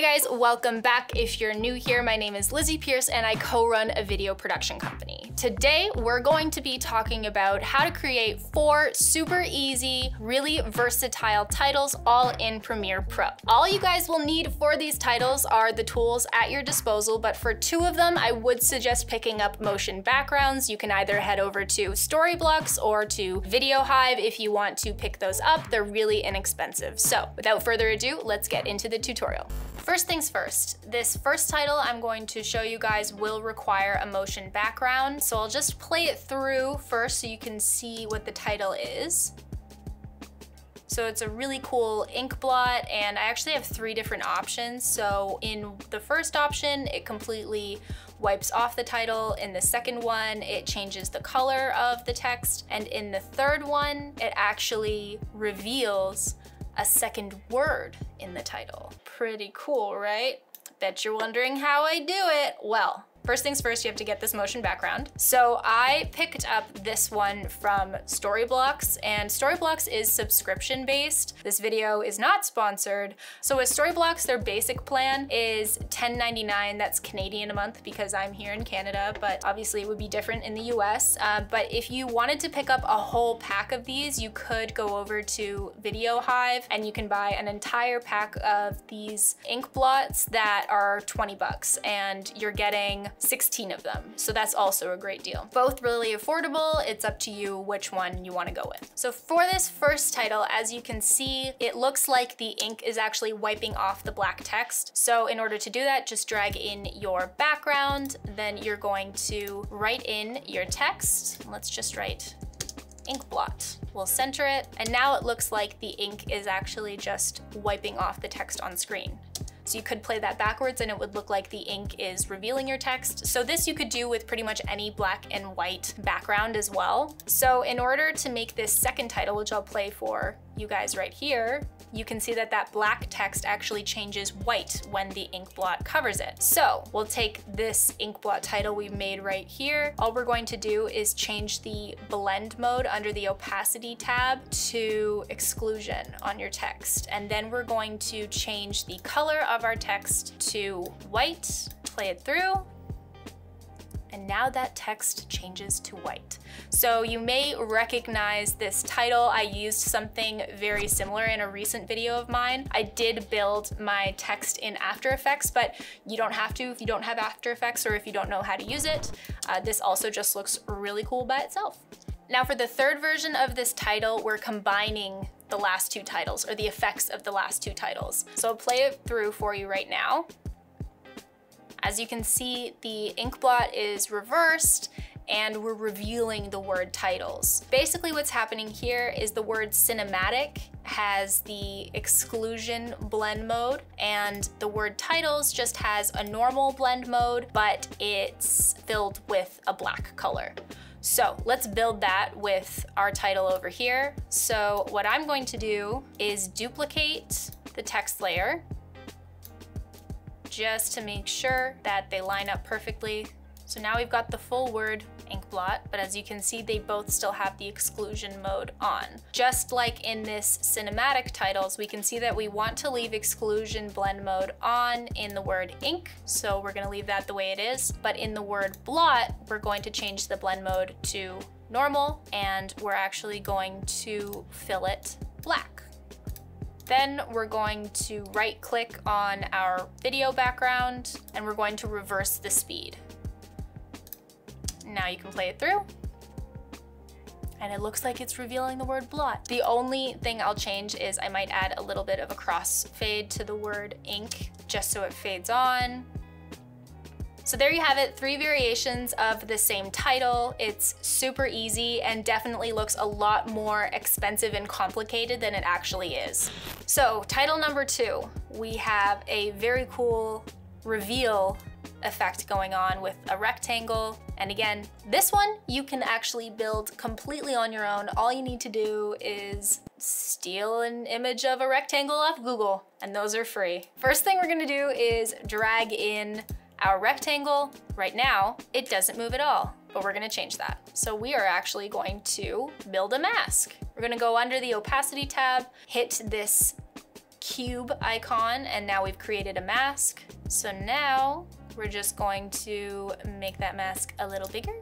Guys, welcome back. If you're new here, my name is Lizzie Peirce and I co-run a video production company. Today, we're going to be talking about how to create four super easy, really versatile titles all in Premiere Pro. All you guys will need for these titles are the tools at your disposal, but for two of them, I would suggest picking up motion backgrounds. You can either head over to Storyblocks or to VideoHive if you want to pick those up. They're really inexpensive. So without further ado, let's get into the tutorial. First things first, this first title I'm going to show you guys will require a motion background. So I'll just play it through first so you can see what the title is. So it's a really cool ink blot and I actually have three different options. So in the first option, it completely wipes off the title. In the second one, it changes the color of the text. And in the third one, it actually reveals a second word in the title. Pretty cool, right? Bet you're wondering how I do it. Well, First things first, you have to get this motion background. So I picked up this one from Storyblocks and Storyblocks is subscription based. This video is not sponsored. So with Storyblocks, their basic plan is $10.99. That's Canadian a month because I'm here in Canada, but obviously it would be different in the US. Uh, but if you wanted to pick up a whole pack of these, you could go over to VideoHive and you can buy an entire pack of these ink blots that are 20 bucks and you're getting 16 of them. So that's also a great deal. Both really affordable. It's up to you which one you wanna go with. So for this first title, as you can see, it looks like the ink is actually wiping off the black text. So in order to do that, just drag in your background, then you're going to write in your text. Let's just write ink blot. We'll center it, and now it looks like the ink is actually just wiping off the text on screen. So you could play that backwards and it would look like the ink is revealing your text. So this you could do with pretty much any black and white background as well. So in order to make this second title, which I'll play for you guys right here, you can see that that black text actually changes white when the ink blot covers it. So we'll take this ink blot title we made right here. All we're going to do is change the blend mode under the opacity tab to exclusion on your text. And then we're going to change the color of our text to white, play it through, and now that text changes to white. So you may recognize this title. I used something very similar in a recent video of mine. I did build my text in After Effects, but you don't have to if you don't have After Effects or if you don't know how to use it. Uh, this also just looks really cool by itself. Now for the third version of this title, we're combining the last two titles or the effects of the last two titles. So I'll play it through for you right now. As you can see, the ink blot is reversed and we're revealing the word titles. Basically what's happening here is the word cinematic has the exclusion blend mode and the word titles just has a normal blend mode, but it's filled with a black color. So let's build that with our title over here. So what I'm going to do is duplicate the text layer just to make sure that they line up perfectly. So now we've got the full word ink blot, but as you can see, they both still have the exclusion mode on. Just like in this cinematic titles, we can see that we want to leave exclusion blend mode on in the word ink, so we're gonna leave that the way it is. But in the word blot, we're going to change the blend mode to normal, and we're actually going to fill it black. Then we're going to right click on our video background and we're going to reverse the speed. Now you can play it through and it looks like it's revealing the word blot. The only thing I'll change is I might add a little bit of a crossfade to the word ink just so it fades on so there you have it, three variations of the same title. It's super easy and definitely looks a lot more expensive and complicated than it actually is. So title number two, we have a very cool reveal effect going on with a rectangle. And again, this one you can actually build completely on your own. All you need to do is steal an image of a rectangle off Google, and those are free. First thing we're gonna do is drag in our rectangle, right now, it doesn't move at all, but we're gonna change that. So we are actually going to build a mask. We're gonna go under the opacity tab, hit this cube icon and now we've created a mask. So now we're just going to make that mask a little bigger.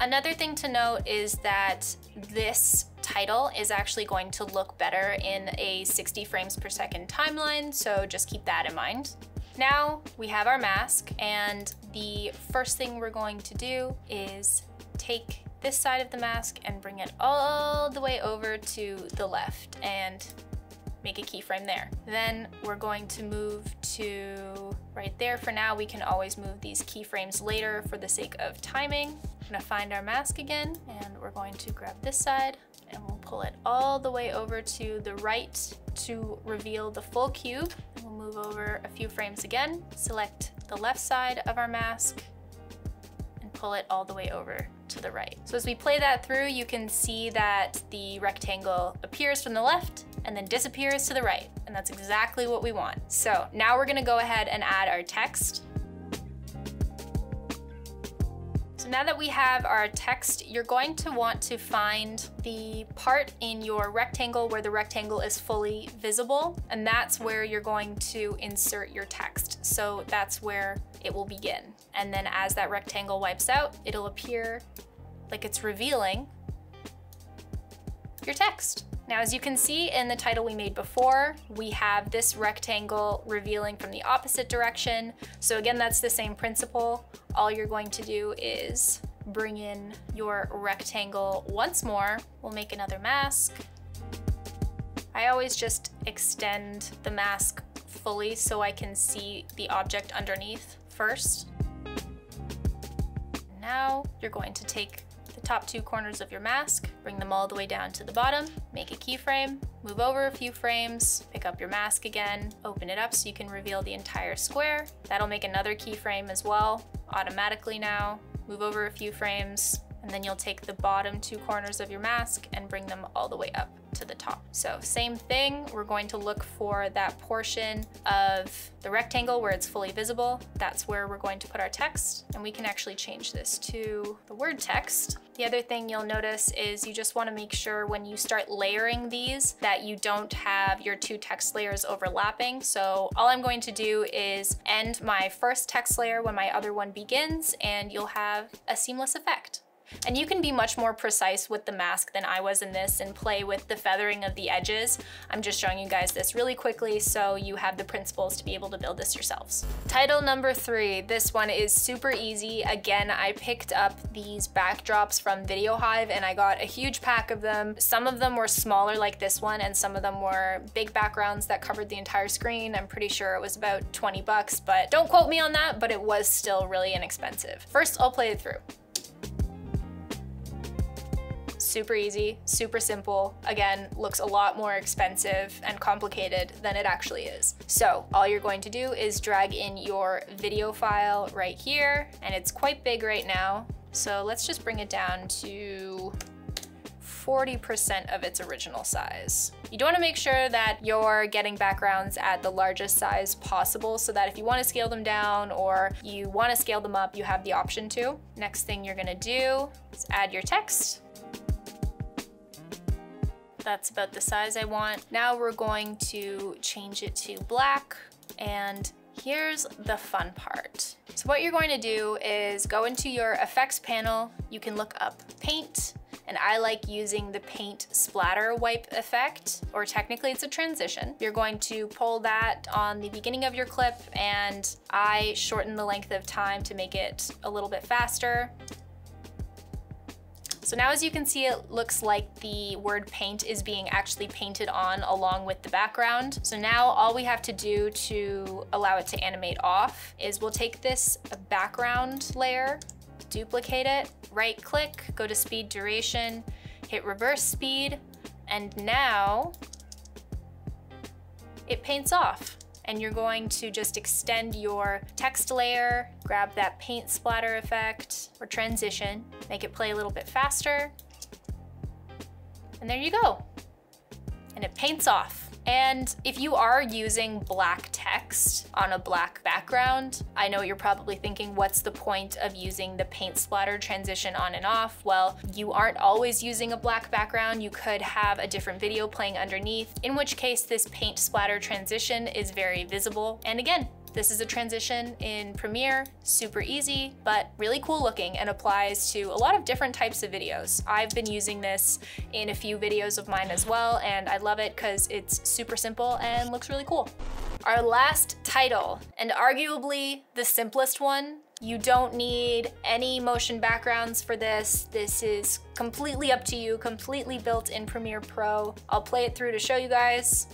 Another thing to note is that this title is actually going to look better in a 60 frames per second timeline, so just keep that in mind. Now we have our mask and the first thing we're going to do is take this side of the mask and bring it all the way over to the left and make a keyframe there. Then we're going to move to right there. For now, we can always move these keyframes later for the sake of timing. I'm gonna find our mask again and we're going to grab this side and pull it all the way over to the right to reveal the full cube. And we'll move over a few frames again, select the left side of our mask and pull it all the way over to the right. So as we play that through, you can see that the rectangle appears from the left and then disappears to the right. And that's exactly what we want. So now we're gonna go ahead and add our text. Now that we have our text, you're going to want to find the part in your rectangle where the rectangle is fully visible, and that's where you're going to insert your text. So that's where it will begin. And then as that rectangle wipes out, it'll appear like it's revealing your text. Now, as you can see in the title we made before, we have this rectangle revealing from the opposite direction. So again, that's the same principle. All you're going to do is bring in your rectangle once more. We'll make another mask. I always just extend the mask fully so I can see the object underneath first. Now you're going to take the top two corners of your mask, bring them all the way down to the bottom, make a keyframe, move over a few frames, pick up your mask again, open it up so you can reveal the entire square. That'll make another keyframe as well, automatically now. Move over a few frames, and then you'll take the bottom two corners of your mask and bring them all the way up to the top. So same thing, we're going to look for that portion of the rectangle where it's fully visible. That's where we're going to put our text and we can actually change this to the word text. The other thing you'll notice is you just wanna make sure when you start layering these that you don't have your two text layers overlapping. So all I'm going to do is end my first text layer when my other one begins and you'll have a seamless effect. And you can be much more precise with the mask than I was in this and play with the feathering of the edges. I'm just showing you guys this really quickly so you have the principles to be able to build this yourselves. Title number three, this one is super easy. Again, I picked up these backdrops from Videohive and I got a huge pack of them. Some of them were smaller like this one and some of them were big backgrounds that covered the entire screen. I'm pretty sure it was about 20 bucks, but don't quote me on that, but it was still really inexpensive. First, I'll play it through super easy, super simple. Again, looks a lot more expensive and complicated than it actually is. So all you're going to do is drag in your video file right here, and it's quite big right now. So let's just bring it down to 40% of its original size. You do wanna make sure that you're getting backgrounds at the largest size possible so that if you wanna scale them down or you wanna scale them up, you have the option to. Next thing you're gonna do is add your text that's about the size I want. Now we're going to change it to black and here's the fun part. So what you're going to do is go into your effects panel. You can look up paint and I like using the paint splatter wipe effect, or technically it's a transition. You're going to pull that on the beginning of your clip and I shorten the length of time to make it a little bit faster. So now as you can see, it looks like the word paint is being actually painted on along with the background. So now all we have to do to allow it to animate off is we'll take this background layer, duplicate it, right click, go to speed duration, hit reverse speed, and now it paints off and you're going to just extend your text layer, grab that paint splatter effect or transition, make it play a little bit faster, and there you go. And it paints off. And if you are using black text, on a black background. I know you're probably thinking, what's the point of using the paint splatter transition on and off? Well, you aren't always using a black background. You could have a different video playing underneath, in which case this paint splatter transition is very visible. And again, this is a transition in Premiere, super easy, but really cool looking and applies to a lot of different types of videos. I've been using this in a few videos of mine as well, and I love it because it's super simple and looks really cool. Our last title, and arguably the simplest one, you don't need any motion backgrounds for this. This is completely up to you, completely built in Premiere Pro. I'll play it through to show you guys.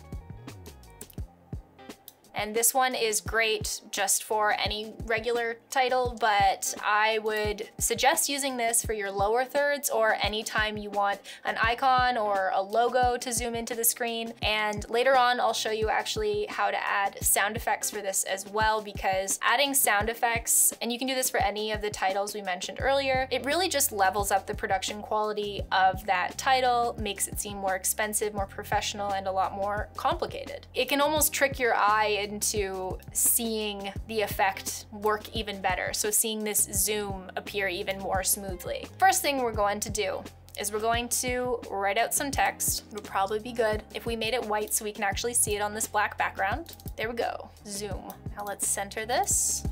And this one is great just for any regular title, but I would suggest using this for your lower thirds or anytime you want an icon or a logo to zoom into the screen. And later on, I'll show you actually how to add sound effects for this as well, because adding sound effects, and you can do this for any of the titles we mentioned earlier, it really just levels up the production quality of that title, makes it seem more expensive, more professional, and a lot more complicated. It can almost trick your eye into seeing the effect work even better. So seeing this zoom appear even more smoothly. First thing we're going to do is we're going to write out some text. It would probably be good if we made it white so we can actually see it on this black background. There we go, zoom. Now let's center this.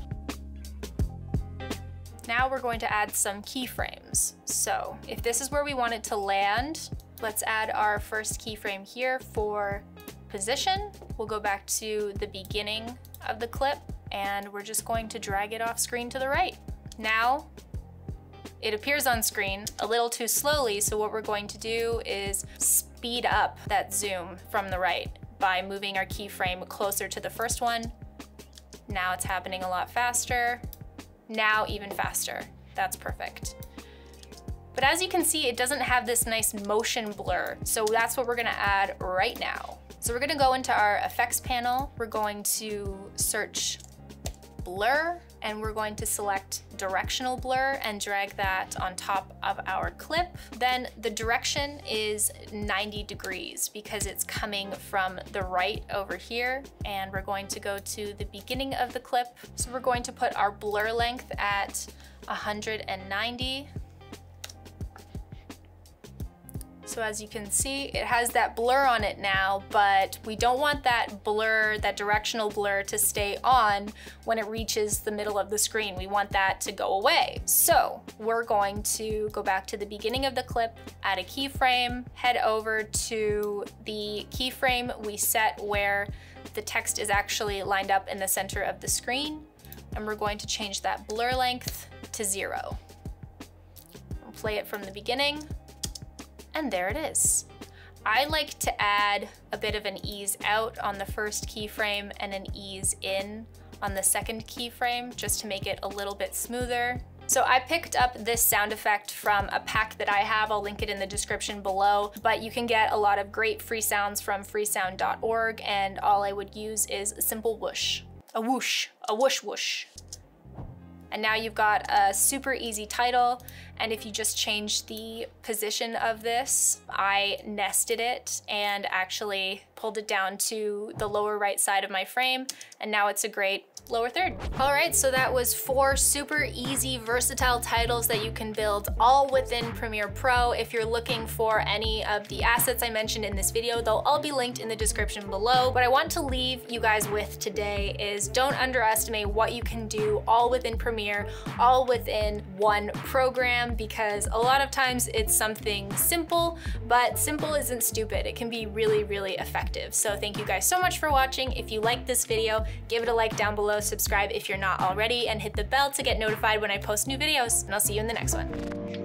Now we're going to add some keyframes. So if this is where we want it to land, let's add our first keyframe here for position. We'll go back to the beginning of the clip and we're just going to drag it off screen to the right. Now, it appears on screen a little too slowly, so what we're going to do is speed up that zoom from the right by moving our keyframe closer to the first one. Now it's happening a lot faster. Now even faster. That's perfect. But as you can see, it doesn't have this nice motion blur, so that's what we're gonna add right now. So we're gonna go into our effects panel. We're going to search blur and we're going to select directional blur and drag that on top of our clip. Then the direction is 90 degrees because it's coming from the right over here. And we're going to go to the beginning of the clip. So we're going to put our blur length at 190 So as you can see, it has that blur on it now, but we don't want that blur, that directional blur to stay on when it reaches the middle of the screen. We want that to go away. So we're going to go back to the beginning of the clip, add a keyframe, head over to the keyframe we set where the text is actually lined up in the center of the screen. And we're going to change that blur length to zero. Play it from the beginning. And there it is. I like to add a bit of an ease out on the first keyframe and an ease in on the second keyframe just to make it a little bit smoother. So I picked up this sound effect from a pack that I have. I'll link it in the description below, but you can get a lot of great free sounds from freesound.org and all I would use is a simple whoosh. A whoosh, a whoosh whoosh. And now you've got a super easy title. And if you just change the position of this, I nested it and actually pulled it down to the lower right side of my frame. And now it's a great lower third. All right, so that was four super easy, versatile titles that you can build all within Premiere Pro. If you're looking for any of the assets I mentioned in this video, they'll all be linked in the description below. What I want to leave you guys with today is don't underestimate what you can do all within Premiere, all within one program, because a lot of times it's something simple, but simple isn't stupid. It can be really, really effective. So thank you guys so much for watching. If you liked this video, give it a like down below below, subscribe if you're not already, and hit the bell to get notified when I post new videos. And I'll see you in the next one.